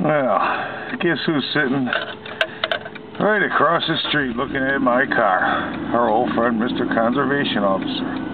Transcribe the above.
Well, guess who's sitting right across the street looking at my car? Our old friend, Mr. Conservation Officer.